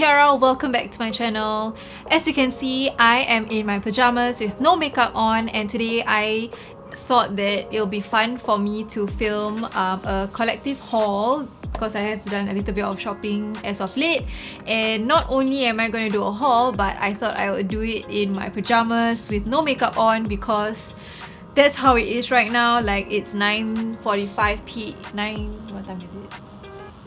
Tiara. Welcome back to my channel. As you can see, I am in my pajamas with no makeup on and today I thought that it'll be fun for me to film um, a collective haul because I have done a little bit of shopping as of late and not only am I going to do a haul but I thought I would do it in my pajamas with no makeup on because that's how it is right now like it's 9.45 p 9 what time is it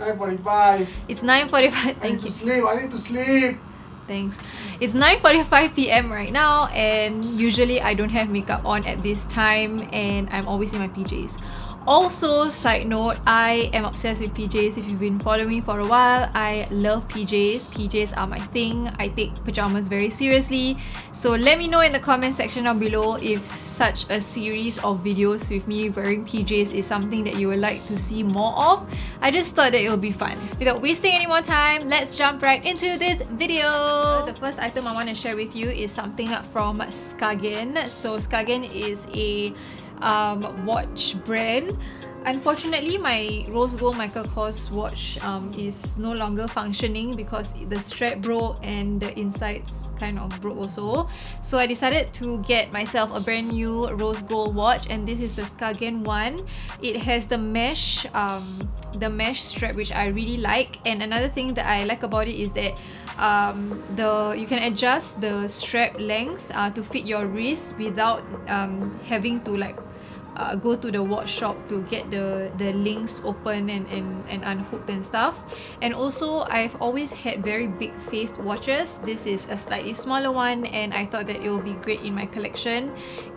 9.45. it's 9.45 I need thank to you sleep. I need to sleep. Thanks. It's 9.45 p.m. right now and usually I don't have makeup on at this time and I'm always in my PJs. Also, side note, I am obsessed with PJs. If you've been following me for a while, I love PJs. PJs are my thing. I take pajamas very seriously. So let me know in the comment section down below if such a series of videos with me wearing PJs is something that you would like to see more of. I just thought that it'll be fun. Without wasting any more time, let's jump right into this video. The first item I want to share with you is something from Skagen. So Skagen is a um, watch brand. Unfortunately, my rose gold Michael Kors watch um, is no longer functioning because the strap broke and the insides kind of broke also. So I decided to get myself a brand new rose gold watch and this is the Skagen one. It has the mesh, um, the mesh strap which I really like and another thing that I like about it is that um, the you can adjust the strap length uh, to fit your wrist without um, having to like uh, go to the watch shop to get the the links open and, and and unhooked and stuff. And also I've always had very big faced watches. This is a slightly smaller one and I thought that it will be great in my collection.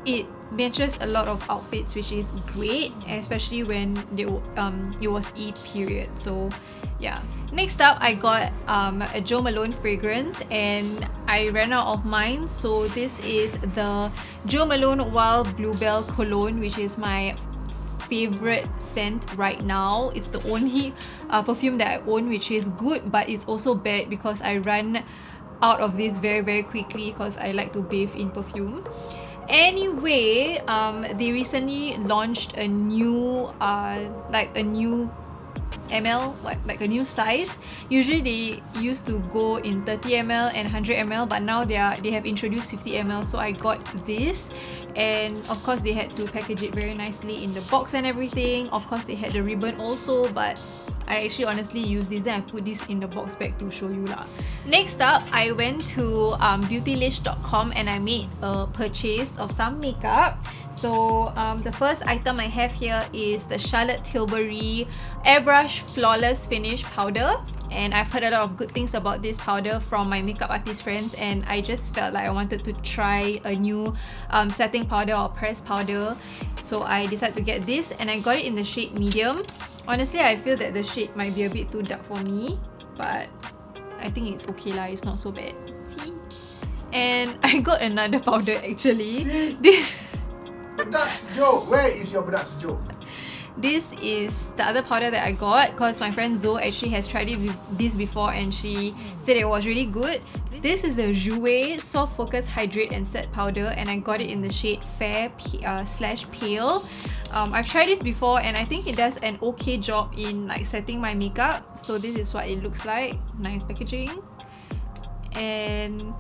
It matches a lot of outfits which is great especially when they, um, it was Eid period. So yeah. Next up I got um, a Jo Malone fragrance and I ran out of mine. So this is the Jo Malone Wild Bluebell Cologne which is my favorite scent right now. It's the only uh, perfume that I own which is good but it's also bad because I run out of this very very quickly because I like to bathe in perfume anyway um they recently launched a new uh like a new ml like, like a new size. Usually they used to go in 30 ml and 100 ml but now they are they have introduced 50 ml so i got this. And of course they had to package it very nicely in the box and everything. Of course they had the ribbon also but I actually honestly use this then I put this in the box bag to show you lah. Next up, I went to um, beautylish.com and I made a purchase of some makeup. So um, the first item I have here is the Charlotte Tilbury Airbrush Flawless Finish Powder and I've heard a lot of good things about this powder from my makeup artist friends and I just felt like I wanted to try a new um, setting powder or press powder so I decided to get this and I got it in the shade medium honestly I feel that the shade might be a bit too dark for me but I think it's okay lah it's not so bad see and I got another powder actually See? this Bedak sejuk. Where is your bedak sejuk? This is the other powder that I got because my friend Zoe actually has tried it this before and she said it was really good. This is the Jouer Soft Focus Hydrate and Set Powder and I got it in the shade Fair uh, slash Pale. Um, I've tried this before and I think it does an okay job in like setting my makeup. So this is what it looks like. Nice packaging. And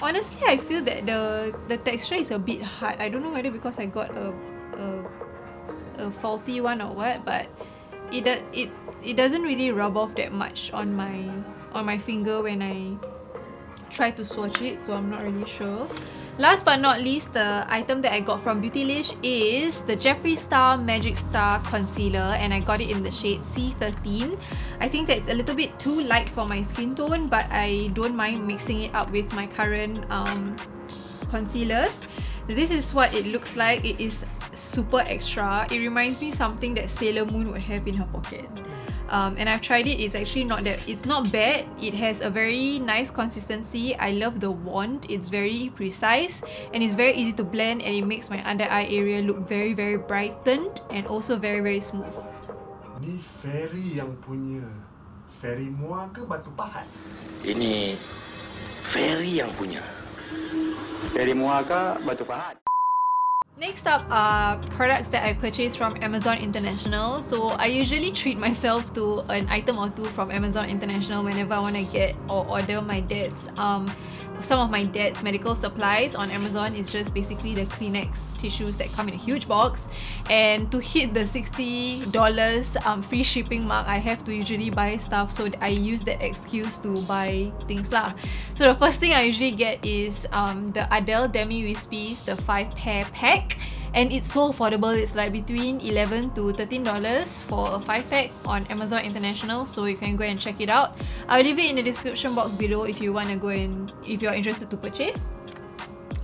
honestly I feel that the, the texture is a bit hard. I don't know whether because I got a, a a faulty one or what but it do, it it doesn't really rub off that much on my on my finger when I try to swatch it so I'm not really sure. Last but not least the item that I got from Beautylish is the Jeffree Star Magic Star Concealer and I got it in the shade C13 I think that it's a little bit too light for my skin tone but I don't mind mixing it up with my current um, concealers this is what it looks like. It is super extra. It reminds me something that Sailor Moon would have in her pocket. Um, and I've tried it. It's actually not that it's not bad. It has a very nice consistency. I love the wand. It's very precise and it's very easy to blend and it makes my under eye area look very very brightened and also very very smooth. Ni Ferry yang punya. Ferry Mua ke Batu Pahat? Ini Ferry yang punya. Ferry Muaka Batu Pahat. Next up are products that I purchased from Amazon International. So I usually treat myself to an item or two from Amazon International whenever I want to get or order my dad's um, some of my dad's medical supplies on Amazon is just basically the Kleenex tissues that come in a huge box. And to hit the $60 um, free shipping mark, I have to usually buy stuff. So I use that excuse to buy things lah. So the first thing I usually get is um, the Ardell Demi Wispies, the 5 pair pack and it's so affordable. It's like between 11 to 13 dollars for a 5 pack on Amazon International. So you can go and check it out. I'll leave it in the description box below if you want to go and if you're interested to purchase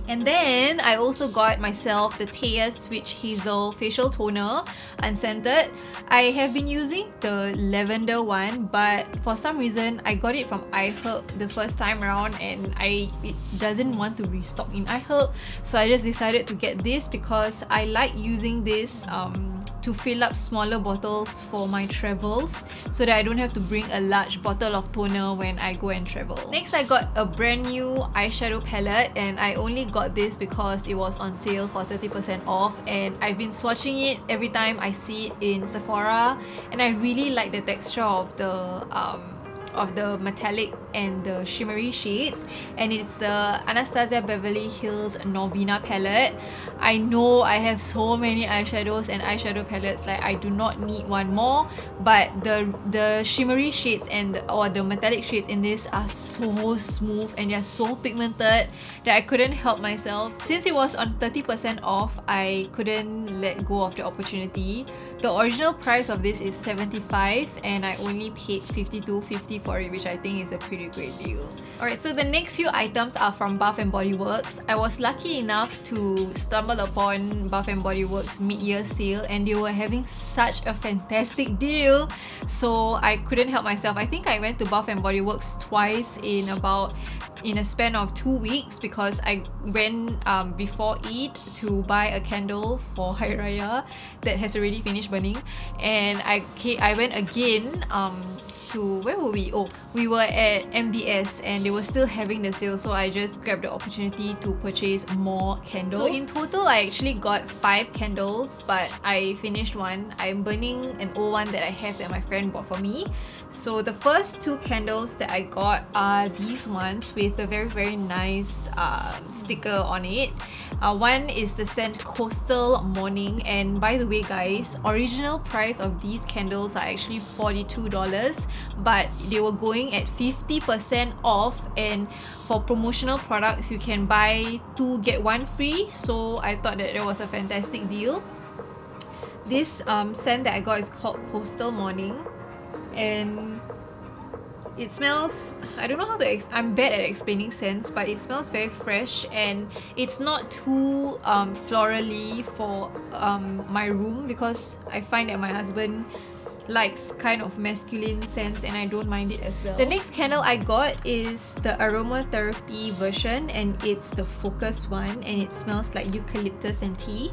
and then I also got myself the Thayers Witch Hazel Facial Toner unscented. I have been using the lavender one but for some reason I got it from iHerb the first time around and I it doesn't want to restock in iHerb so I just decided to get this because I like using this um, to fill up smaller bottles for my travels so that I don't have to bring a large bottle of toner when I go and travel. Next, I got a brand new eyeshadow palette and I only got this because it was on sale for 30% off and I've been swatching it every time I see it in Sephora and I really like the texture of the um, of the metallic and the shimmery shades and it's the Anastasia Beverly Hills Norvina palette. I know I have so many eyeshadows and eyeshadow palettes like I do not need one more but the the shimmery shades and the, or the metallic shades in this are so smooth and they're so pigmented that I couldn't help myself. Since it was on 30% off, I couldn't let go of the opportunity. The original price of this is 75 and I only paid 52.50 for it which I think is a pretty great deal. Alright, so the next few items are from Bath & Body Works. I was lucky enough to stumble upon Bath & Body Works mid-year sale and they were having such a fantastic deal. So I couldn't help myself. I think I went to Bath & Body Works twice in about in a span of two weeks because I went um, before Eid to buy a candle for Hari Raya that has already finished burning and I, I went again um, to where were we? Oh, we were at MDS and they were still having the sale so I just grabbed the opportunity to purchase more candles. So in total I actually got 5 candles but I finished one. I'm burning an old one that I have that my friend bought for me. So the first two candles that I got are these ones with a very very nice uh, sticker on it. Uh, one is the scent Coastal Morning and by the way guys, original price of these candles are actually $42 but they were going at 50% off and for promotional products you can buy two get one free so I thought that that was a fantastic deal. This um, scent that I got is called Coastal Morning and it smells I don't know how to I'm bad at explaining scents but it smells very fresh and it's not too um, florally for um, my room because I find that my husband likes kind of masculine scents and I don't mind it as well. The next candle I got is the aromatherapy version and it's the focus one and it smells like eucalyptus and tea.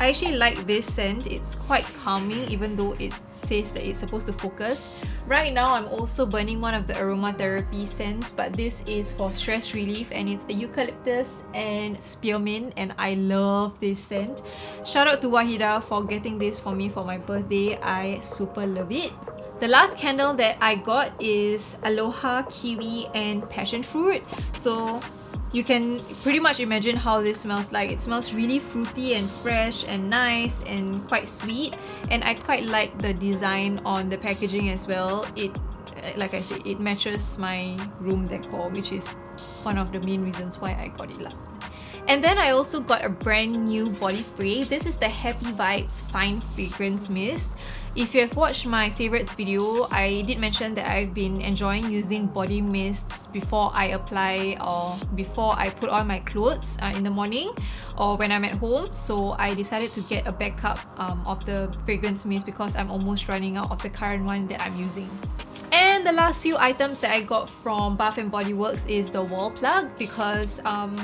I actually like this scent. It's quite calming even though it says that it's supposed to focus. Right now, I'm also burning one of the aromatherapy scents but this is for stress relief and it's eucalyptus and spearmint and I love this scent. Shout out to Wahida for getting this for me for my birthday. I super love it. The last candle that I got is Aloha Kiwi and Passion Fruit. So you can pretty much imagine how this smells like. It smells really fruity and fresh and nice and quite sweet. And I quite like the design on the packaging as well. It, uh, like I said, it matches my room decor, which is one of the main reasons why I got it. And then I also got a brand new body spray. This is the Happy Vibes Fine Fragrance Mist. If you have watched my favorites video, I did mention that I've been enjoying using body mists before I apply or before I put on my clothes uh, in the morning or when I'm at home. So I decided to get a backup um, of the fragrance mist because I'm almost running out of the current one that I'm using. And the last few items that I got from Bath & Body Works is the wall plug because um,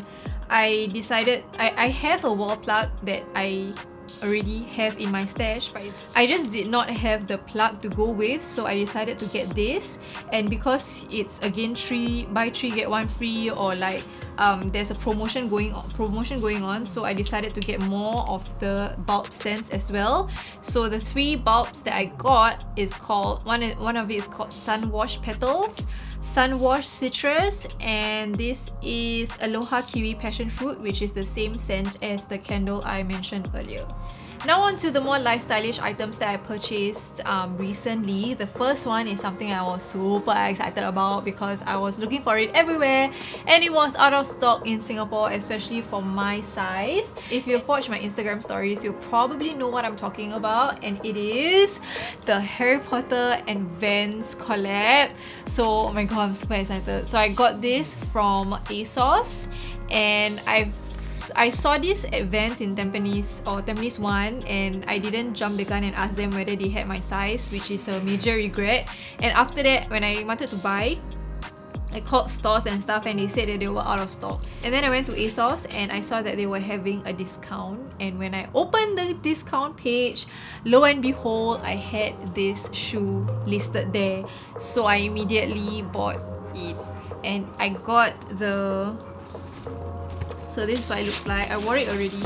I decided I, I have a wall plug that I already have in my stash but I just did not have the plug to go with so I decided to get this. And because it's again 3 buy 3 get 1 free or like um, there's a promotion going on promotion going on so I decided to get more of the bulb stands as well. So the three bulbs that I got is called one one of it is called sun wash petals sun wash citrus and this is aloha kiwi passion fruit which is the same scent as the candle I mentioned earlier now on to the more lifestyleish items that I purchased um, recently. The first one is something I was super excited about because I was looking for it everywhere and it was out of stock in Singapore, especially for my size. If you've watched my Instagram stories, you'll probably know what I'm talking about and it is the Harry Potter and Vans collab. So, oh my god, I'm super excited. So I got this from ASOS and I've I saw this Vans in Tampines or Tampines 1 and I didn't jump the gun and ask them whether they had my size which is a major regret and after that when I wanted to buy I called stores and stuff and they said that they were out of stock. And then I went to ASOS and I saw that they were having a discount. And when I opened the discount page, lo and behold, I had this shoe listed there. So I immediately bought it. And I got the so this is what it looks like. I wore it already.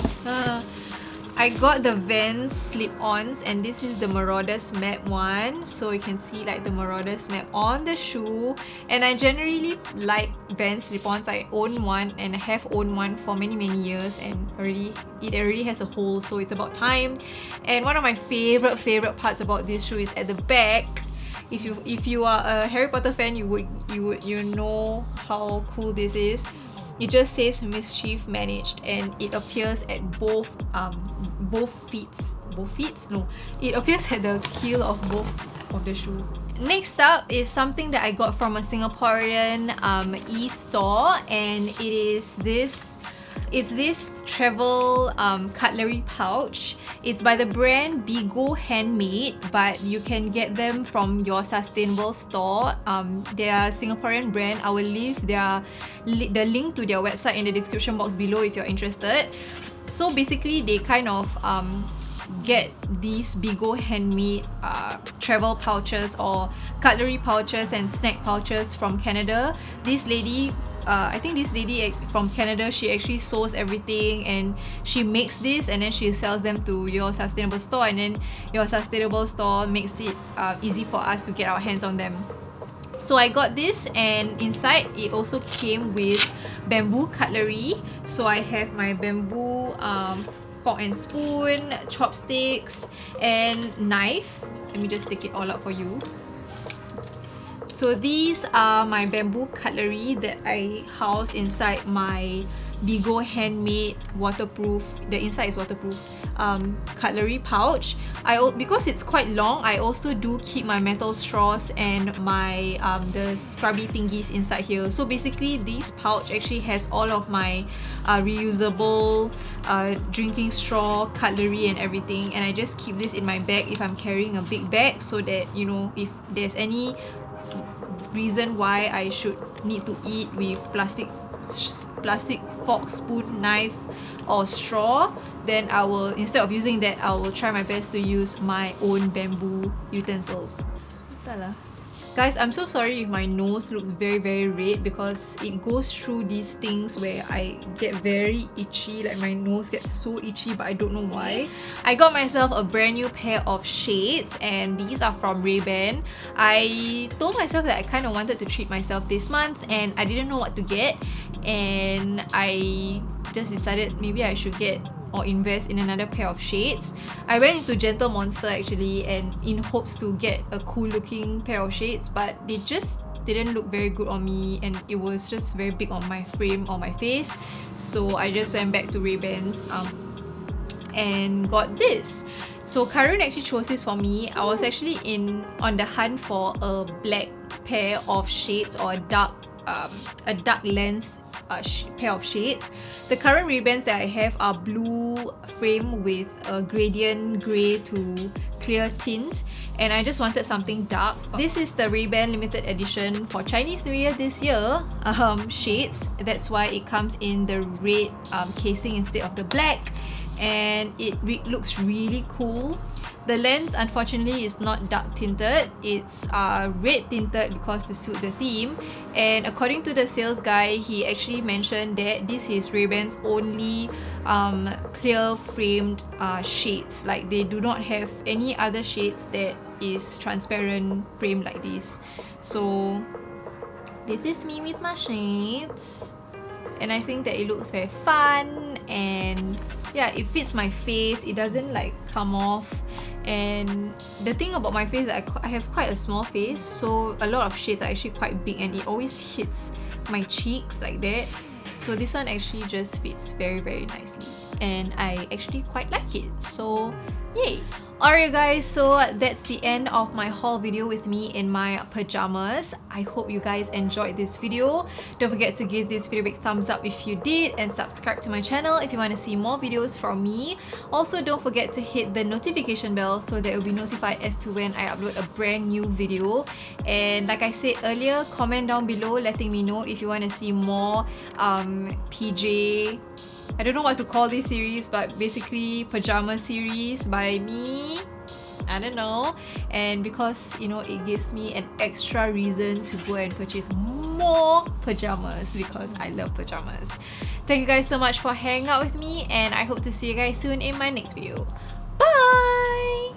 I got the Vans slip-ons and this is the Marauders map one. So you can see like the Marauders map on the shoe. And I generally like Vans slip-ons. I own one and I have owned one for many many years and already it already has a hole so it's about time. And one of my favorite favorite parts about this shoe is at the back if you if you are a Harry Potter fan you would you would you know how cool this is it just says mischief managed and it appears at both um both feet both feet no. It appears at the heel of both of the shoe. Next up is something that i got from a singaporean um e-store and it is this it's this travel um, cutlery pouch. It's by the brand Beego Handmade, but you can get them from your sustainable store. Um, they are Singaporean brand. I will leave their li the link to their website in the description box below if you're interested. So basically, they kind of um, get these Beego handmade uh, travel pouches or cutlery pouches and snack pouches from Canada. This lady uh, I think this lady from Canada she actually sews everything and she makes this and then she sells them to your sustainable store and then your sustainable store makes it uh, easy for us to get our hands on them. So I got this and inside it also came with bamboo cutlery. So I have my bamboo um, fork and spoon, chopsticks and knife. Let me just take it all out for you so these are my bamboo cutlery that I house inside my Beego handmade waterproof, the inside is waterproof, um, cutlery pouch. I Because it's quite long, I also do keep my metal straws and my um, the scrubby thingies inside here. So basically this pouch actually has all of my uh, reusable uh, drinking straw, cutlery and everything and I just keep this in my bag if I'm carrying a big bag so that you know if there's any reason why I should need to eat with plastic plastic fork, spoon, knife or straw then I will instead of using that I will try my best to use my own bamboo utensils. Entahlah. Guys, I'm so sorry if my nose looks very very red because it goes through these things where I get very itchy, like my nose gets so itchy but I don't know why. I got myself a brand new pair of shades and these are from Ray-Ban. I told myself that I kind of wanted to treat myself this month and I didn't know what to get and I just decided maybe I should get or invest in another pair of shades. I went into Gentle Monster actually and in hopes to get a cool looking pair of shades but they just didn't look very good on me and it was just very big on my frame or my face so I just went back to Ray-Bans um, and got this. So Karun actually chose this for me. I was actually in on the hunt for a black pair of shades or dark um, a dark lens uh, pair of shades. The current Ray-Bans that I have are blue frame with a gradient grey to clear tint and I just wanted something dark. This is the Ray-Ban limited edition for Chinese New Year this year um, shades. That's why it comes in the red um, casing instead of the black and it re looks really cool. The lens unfortunately is not dark tinted, it's uh, red tinted because to suit the theme. And according to the sales guy, he actually mentioned that this is Ray-Ban's only um, clear framed uh, shades. Like they do not have any other shades that is transparent frame like this. So this is me with my shades. And I think that it looks very fun and yeah it fits my face. It doesn't like come off. And the thing about my face I, I have quite a small face. So a lot of shades are actually quite big and it always hits my cheeks like that. So this one actually just fits very very nicely. And I actually quite like it. So yay Alright guys, so that's the end of my haul video with me in my pajamas. I hope you guys enjoyed this video. Don't forget to give this video a big thumbs up if you did and subscribe to my channel if you want to see more videos from me. Also, don't forget to hit the notification bell so that you'll be notified as to when I upload a brand new video. And like I said earlier, comment down below letting me know if you want to see more um, PJ I don't know what to call this series but basically pajama series by me. I don't know. And because you know it gives me an extra reason to go and purchase more pajamas because I love pajamas. Thank you guys so much for hanging out with me and I hope to see you guys soon in my next video. Bye